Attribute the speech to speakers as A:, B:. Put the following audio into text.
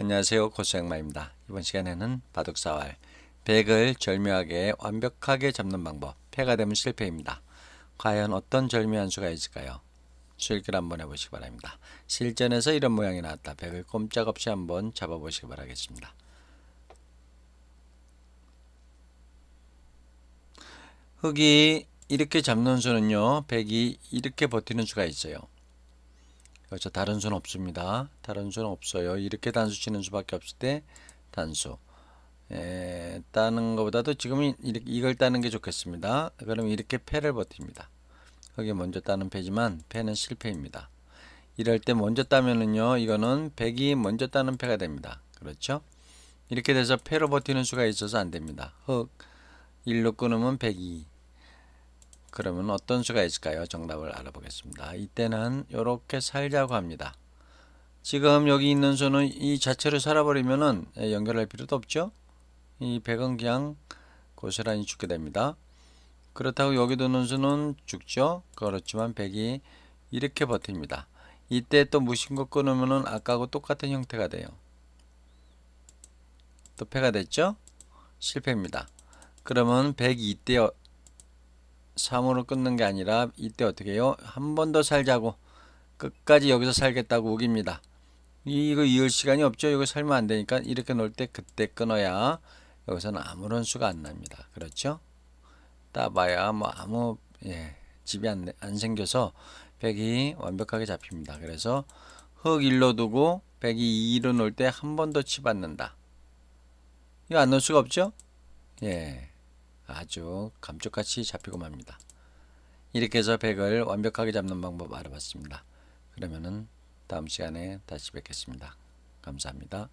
A: 안녕하세요 고수영마입니다. 이번 시간에는 바둑사활 100을 절묘하게 완벽하게 잡는 방법 패가 되면 실패입니다. 과연 어떤 절묘한 수가 있을까요? 수일기를 한번 해보시기 바랍니다. 실전에서 이런 모양이 나왔다. 100을 꼼짝없이 한번 잡아보시기 바라겠습니다. 흙이 이렇게 잡는 수는요 100이 이렇게 버티는 수가 있어요. 그렇죠. 다른 수는 없습니다. 다른 수는 없어요. 이렇게 단수 치는 수밖에 없을 때 단수. 에, 따는 것보다도 지금 이걸 따는 게 좋겠습니다. 그럼 이렇게 패를 버팁니다. 거기 먼저 따는 패지만 패는 실패입니다. 이럴 때 먼저 따면은요, 이거는 백이 먼저 따는 패가 됩니다. 그렇죠? 이렇게 돼서 패로 버티는 수가 있어서 안 됩니다. 흑 1로 끊으면 102. 그러면 어떤 수가 있을까요? 정답을 알아보겠습니다. 이때는 이렇게 살자고 합니다. 지금 여기 있는 수는 이 자체로 살아버리면은 연결할 필요도 없죠. 이 백은 그냥 고스란히 죽게 됩니다. 그렇다고 여기 두는 수는 죽죠. 그렇지만 백이 이렇게 버팁니다. 이때 또 무신고 끊으면은 아까하고 똑같은 형태가 돼요. 또 패가 됐죠? 실패입니다. 그러면 백이 이때 3으로 끊는 게 아니라 이때 어떻게 해요? 한 번 더 살자고 끝까지 여기서 살겠다고 우깁니다. 이거 이을 시간이 없죠. 이거 살면 안 되니까 이렇게 놓을 때 그때 끊어야 여기서는 아무런 수가 안 납니다. 그렇죠? 따봐야 뭐 아무 예, 집이 안, 안 생겨서 100이 완벽하게 잡힙니다. 그래서 흙 1로 두고 100이 2로 놓을 때 한 번 더 치받는다. 이거 안 넣을 수가 없죠? 예. 아주 감쪽같이 잡히고 맙니다. 이렇게 해서 100을 완벽하게 잡는 방법 알아봤습니다. 그러면은 다음 시간에 다시 뵙겠습니다. 감사합니다.